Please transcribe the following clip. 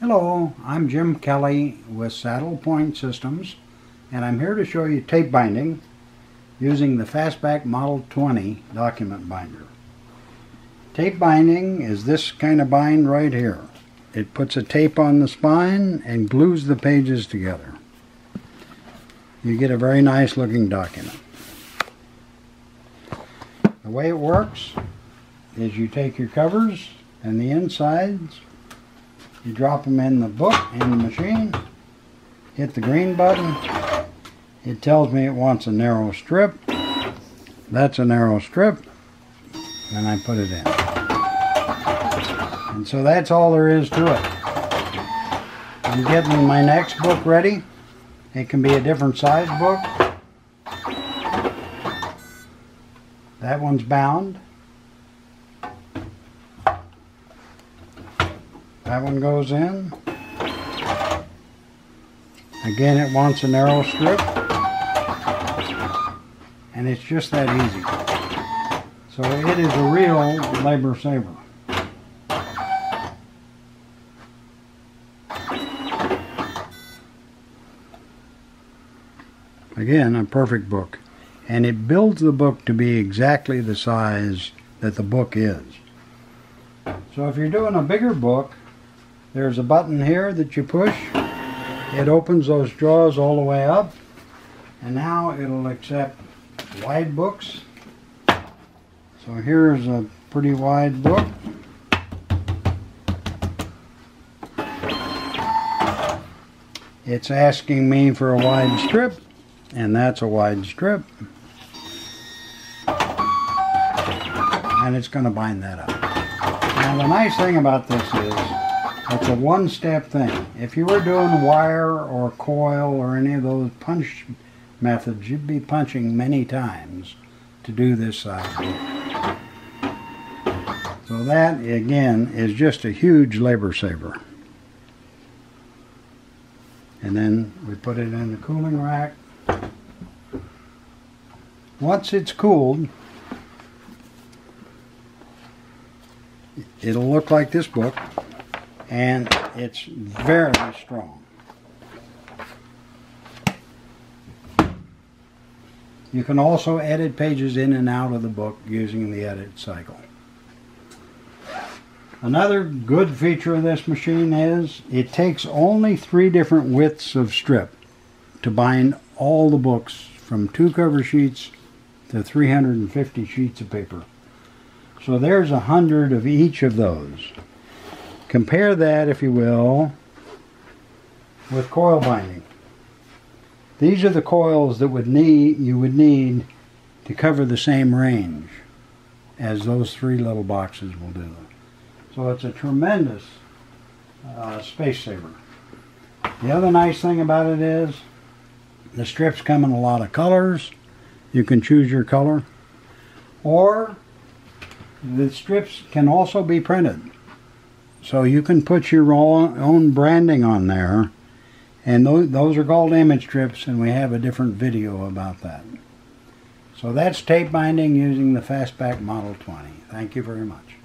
Hello, I'm Jim Kelly with Saddle Point Systems and I'm here to show you tape binding using the Fastback Model 20 document binder. Tape binding is this kind of bind right here. It puts a tape on the spine and glues the pages together. You get a very nice looking document. The way it works is you take your covers and the insides you drop them in the book, in the machine, hit the green button. It tells me it wants a narrow strip. That's a narrow strip. And I put it in. And so that's all there is to it. I'm getting my next book ready. It can be a different size book. That one's bound. That one goes in. Again, it wants a narrow strip. And it's just that easy. So it is a real labor saver. Again, a perfect book. And it builds the book to be exactly the size that the book is. So if you're doing a bigger book, there's a button here that you push. It opens those drawers all the way up. And now it'll accept wide books. So here's a pretty wide book. It's asking me for a wide strip, and that's a wide strip. And it's going to bind that up. Now the nice thing about this is it's a one-step thing. If you were doing wire or coil or any of those punch methods, you'd be punching many times to do this size So that, again, is just a huge labor saver. And then we put it in the cooling rack. Once it's cooled, it'll look like this book and it's very strong. You can also edit pages in and out of the book using the edit cycle. Another good feature of this machine is it takes only three different widths of strip to bind all the books from two cover sheets to 350 sheets of paper. So there's a hundred of each of those. Compare that, if you will, with coil binding. These are the coils that would need you would need to cover the same range as those three little boxes will do. So it's a tremendous uh, space saver. The other nice thing about it is the strips come in a lot of colors. You can choose your color. Or the strips can also be printed. So you can put your own branding on there. And those are called image strips, and we have a different video about that. So that's tape binding using the Fastback Model 20. Thank you very much.